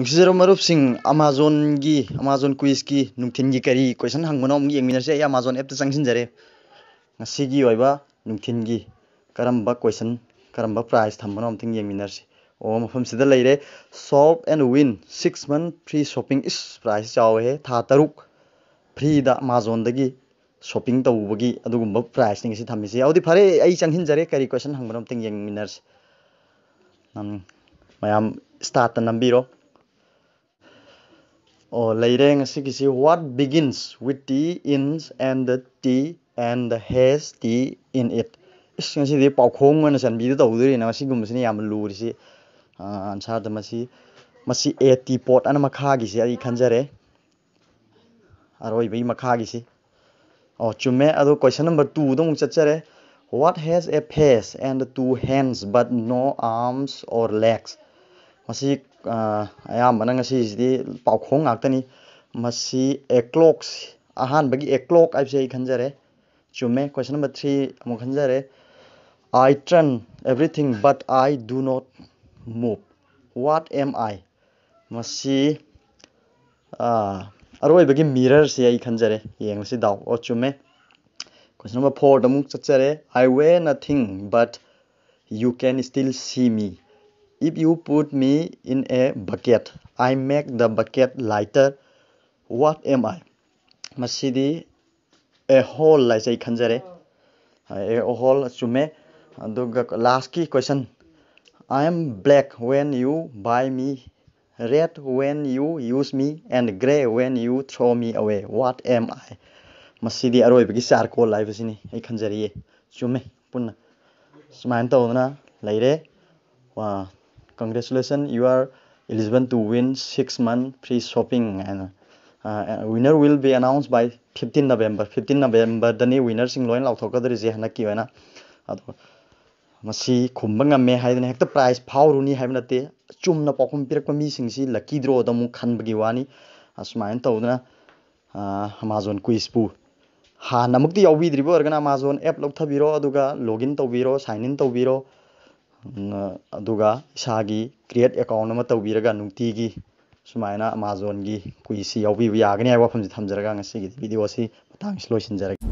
नुसीजरो मरुपसिंग अमेजोन की Amazon quiz की नुथिन की करी क्वेश्चन हंगबनो अमुक येंगमिनरसे आई अमेजोन ऐप चंगसिनजरे ngasiगी ओइबा नुथिन की करम्बा क्वेश्चन करम्बा प्राइस अमथिंग येंगमिनरसे ओ मफम सिदा लेरे and win 6 month free shopping इस प्राइस चावे था तरुक फ्री दा अमेजोन दगी शॉपिंग तौबगी अदुगुम्बा प्राइस निंगसी थम्मिसे औदी फरे आई चंगहिनजरे करी Oh, ngana san bi da uduri na ngasi gum sini yam lu ri si answer da masi masi a t pot ana makha gi si ai khanjare aroi bai makha gi si oh chume ado question number 2 dong chachare what has a face and two hands but no arms or legs masi ꯑꯌꯥꯝꯕꯅ ꯉꯁꯤꯁꯤꯗꯤ ꯄꯥꯎꯈꯣꯡ ꯉꯥꯛꯇꯅꯤ ꯃꯁꯤ ꯑꯦꯀ꯭ꯂꯣꯛꯁ ꯑꯍꯥꯟꯕꯒꯤ ꯑꯦꯀ꯭ꯂꯣꯛ ꯍꯥꯏꯕꯁꯤ ꯑꯩ ꯈꯟꯖꯔꯦ ꯆꯨꯝꯃꯦ ꯀꯣꯏꯁꯟ number three ꯑꯃꯨꯛ ꯈꯟꯖꯔꯦ I turn everything but I do not move what M I ꯃꯁꯤ ꯑꯔꯣꯏꯕꯒꯤ ꯃꯤꯔꯔꯁꯤ ꯑꯩ ꯈꯟꯖꯔꯦ ꯌꯦꯡꯂꯁꯤ ꯗꯥꯎ ꯑꯣ ꯆꯨꯝꯃꯦ ꯀꯣꯏꯁꯟ ꯅꯝꯕꯔ ꯐꯣꯔꯗ ꯑꯃꯨꯛ ꯆꯠꯆꯔꯦ I way nothing but you ꯀꯦꯟ steel see me If you put me in a bucket, I make the bucket lighter. What am I? Masidi a hole like say khanjare. A hole chume. Aduga last key question. I am black when you buy me, red when you use me, and gray when you throw me away. What am I? Masidi aroibagi charcoal life sini. Ay khanjari chume punna. Sumayan tawna laire. Wow. congratulations you are eligible to win six month free shopping and uh, winner will be announced by 15 November 15 November dani winner sing loin lau thok kadri je hanaki wana ado masi khumba ngamme haidane hekta prize phawruni haibna te chumna pakum pirakpa mi sing si lucky draw da mu khanbagi wani asmain tawna amazon quiz pu हाँ नमुक्ति यौबीद्रीब Amazon app लौथबीरो login तौर sign in तौर ꯑꯗꯨꯒ ꯏꯁꯥꯒꯤ create account ꯑꯃ ꯇꯧꯕꯤꯔꯒ ꯅꯨꯡꯇꯤꯒꯤ ꯁꯨꯃꯥꯏꯅ ꯑꯃꯥꯖꯣꯟꯒꯤ ꯀꯨꯏꯁꯤ ꯌꯥꯎꯕꯤꯕ ꯌꯥꯒꯅꯤ ꯍꯥꯏꯕ ꯋꯥꯐꯝꯁꯤ ꯊꯝꯖꯔꯒ ꯉꯁꯤꯒꯤ ꯚꯤꯗꯤꯑꯣ ꯑꯁꯤ ꯃꯇꯥꯡꯁꯤ ꯂꯣꯏꯁꯤꯟꯖꯔꯒꯦ